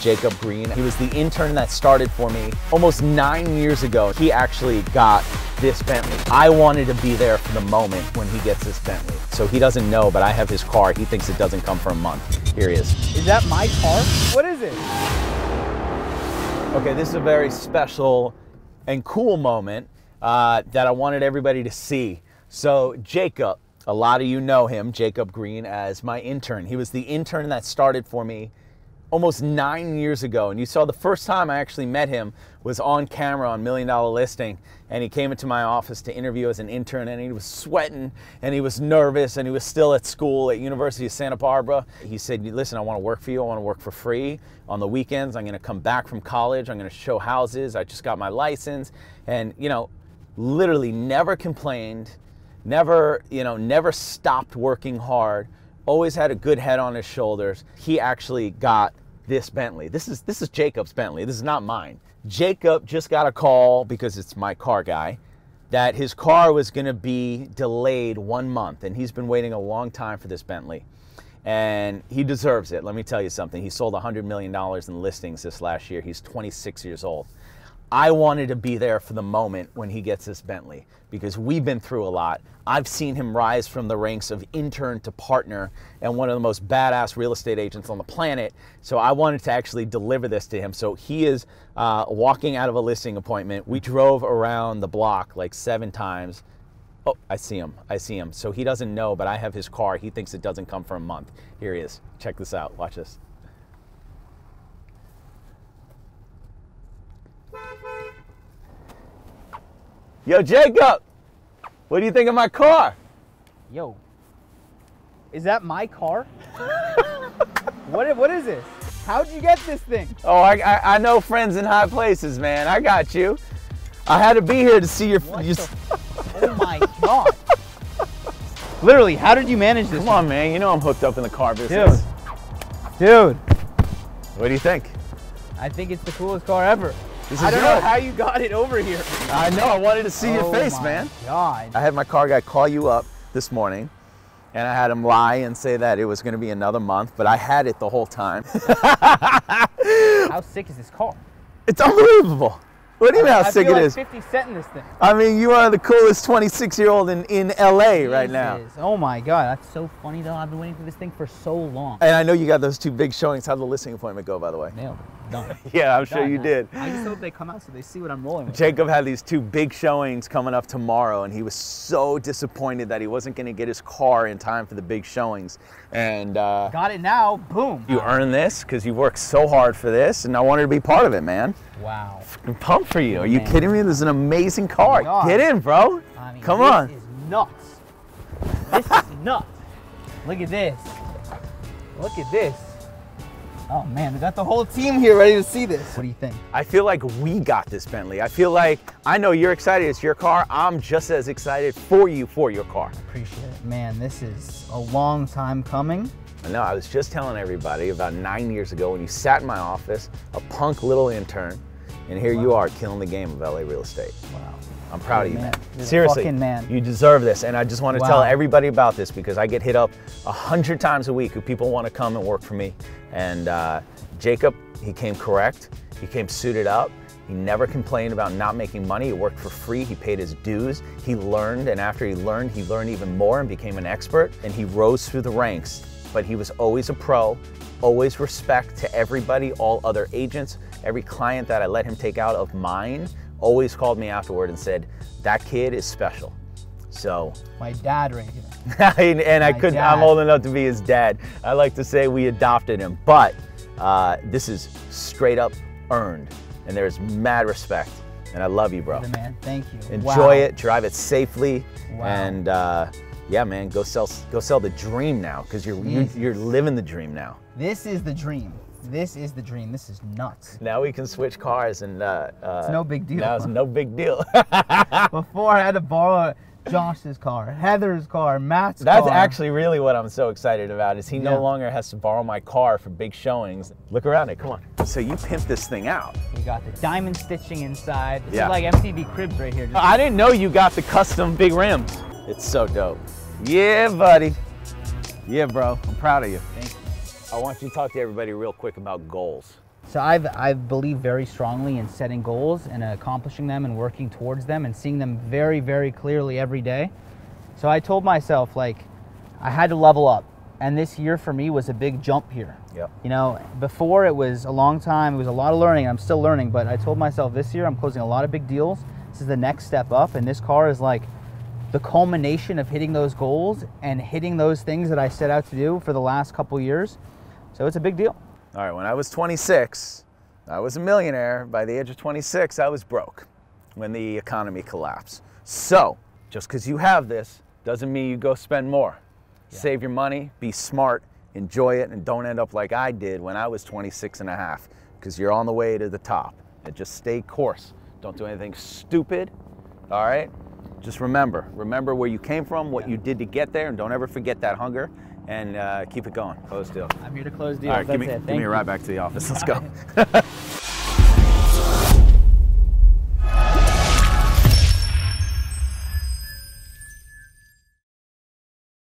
Jacob Greene. He was the intern that started for me almost nine years ago. He actually got this Bentley. I wanted to be there for the moment when he gets this Bentley. So he doesn't know, but I have his car. He thinks it doesn't come for a month. Here he is. Is that my car? What is it? Okay, this is a very special and cool moment uh, that I wanted everybody to see. So Jacob, a lot of you know him, Jacob Greene, as my intern. He was the intern that started for me almost nine years ago. And you saw the first time I actually met him was on camera on Million Dollar Listing. And he came into my office to interview as an intern and he was sweating and he was nervous and he was still at school at University of Santa Barbara. He said, listen, I want to work for you. I want to work for free. On the weekends, I'm going to come back from college. I'm going to show houses. I just got my license. And, you know, literally never complained, never, you know, never stopped working hard always had a good head on his shoulders. He actually got this Bentley. This is this is Jacob's Bentley. This is not mine. Jacob just got a call because it's my car guy that his car was going to be delayed 1 month and he's been waiting a long time for this Bentley. And he deserves it. Let me tell you something. He sold $100 million in listings this last year. He's 26 years old. I wanted to be there for the moment when he gets this Bentley because we've been through a lot. I've seen him rise from the ranks of intern to partner and one of the most badass real estate agents on the planet. So I wanted to actually deliver this to him. So he is uh, walking out of a listing appointment. We drove around the block like seven times. Oh, I see him. I see him. So he doesn't know, but I have his car. He thinks it doesn't come for a month. Here he is. Check this out. Watch this. Yo, Jacob, what do you think of my car? Yo, is that my car? what, what is this? How'd you get this thing? Oh, I, I, I, know friends in high places, man. I got you. I had to be here to see your. What the, oh my god! Literally, how did you manage this? Come on, man. You know I'm hooked up in the car business. Dude. Dude. What do you think? I think it's the coolest car ever. This I don't yours. know how you got it over here. I know. I wanted to see oh your face, man. God. I had my car guy call you up this morning, and I had him lie and say that it was going to be another month, but I had it the whole time. how sick is this car? It's unbelievable. What do you mean how I sick feel it like is? 50 Cent in this thing. I mean, you are the coolest 26 year old in, in LA Jesus. right now. Oh my God, that's so funny though. I've been waiting for this thing for so long. And I know you got those two big showings. How'd the listing appointment go, by the way? Nailed it. Done. yeah, I'm sure Done. you did. I just hope they come out so they see what I'm rolling with. Jacob had these two big showings coming up tomorrow, and he was so disappointed that he wasn't going to get his car in time for the big showings. And uh, got it now. Boom. You earned this because you worked so hard for this, and I wanted to be part of it, man. Wow. I'm pumped for you. Are you kidding me? This is an amazing car. Oh Get in, bro. I mean, Come on. This is nuts. This is nuts. Look at this. Look at this. Oh man, we got the whole team here ready to see this. What do you think? I feel like we got this Bentley. I feel like I know you're excited. It's your car. I'm just as excited for you for your car. Appreciate it. Man, this is a long time coming. I know. I was just telling everybody about nine years ago when you sat in my office, a punk little intern, and here wow. you are killing the game of LA real estate. Wow. I'm proud of you, man. You're Seriously, man. you deserve this. And I just want to wow. tell everybody about this because I get hit up a hundred times a week who people want to come and work for me. And uh, Jacob, he came correct. He came suited up. He never complained about not making money. He worked for free. He paid his dues. He learned, and after he learned, he learned even more and became an expert. And he rose through the ranks. But he was always a pro, always respect to everybody, all other agents, every client that I let him take out of mine always called me afterward and said, that kid is special. So my dad right here. and, and I couldn't. I'm old enough to be his dad. I like to say we adopted him, but uh, this is straight up earned, and there's mad respect. And I love you, bro. The man, thank you. Enjoy wow. it, drive it safely, wow. and uh, yeah, man, go sell go sell the dream now because you're you, you're living the dream now. This is the dream. This is the dream. This is nuts. Now we can switch cars and uh, uh, it's no big deal. Now it's no big deal. Before I had to borrow Josh's car, Heather's car, Matt's That's car. actually really what I'm so excited about is he Yeah. no longer has to borrow my car for big showings. Look around it, come on. So you pimp this thing out. You got the diamond stitching inside. This Yeah. is like MTV Cribs right here. Just I didn't know you got the custom big rims. It's so dope. Yeah, buddy. Yeah, bro. I'm proud of you. Thank you. I want you to talk to everybody real quick about goals. So I've I believe very strongly in setting goals and accomplishing them and working towards them and seeing them very very clearly every day. So I told myself like I had to level up, and this year for me was a big jump here. Yep. You know, before it was a long time, it was a lot of learning. I'm still learning, but I told myself this year I'm closing a lot of big deals. This is the next step up, and this car is like the culmination of hitting those goals and hitting those things that I set out to do for the last couple years. So it's a big deal. All right, when I was 26, I was a millionaire. By the age of 26, I was broke when the economy collapsed. So, just because you have this doesn't mean you go spend more. Save your money, be smart, enjoy it, and don't end up like I did when I was 26 and a half, because you're on the way to the top. And just stay course. Don't do anything stupid, all right? Just remember, remember where you came from, what you did to get there, and don't ever forget that hunger, and uh, keep it going. Close deal. I'm here to close deals. All right, give me, give me a ride back to the office. Let's go.